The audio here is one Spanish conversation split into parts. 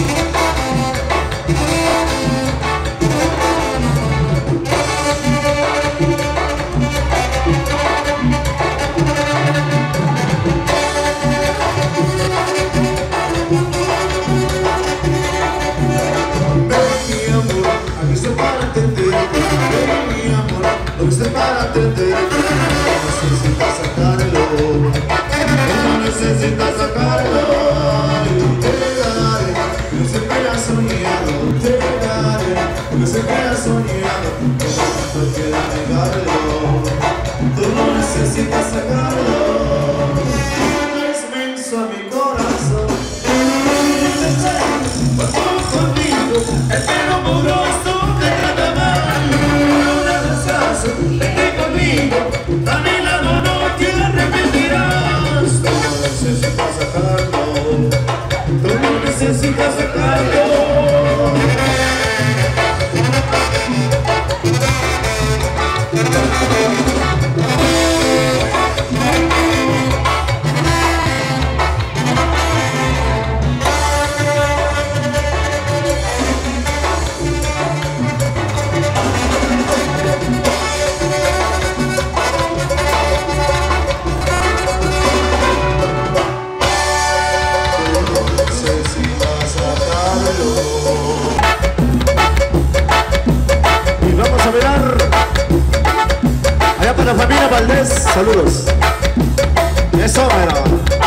Yeah. Saludos. Eso, mira.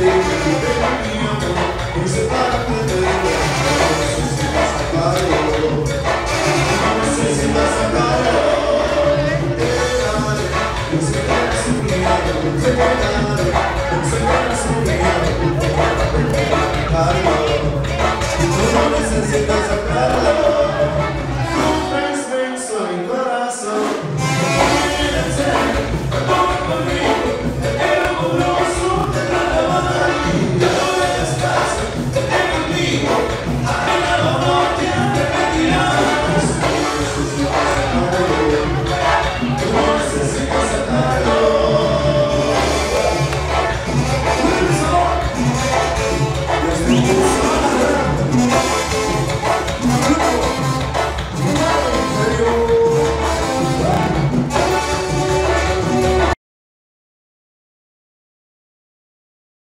Deus.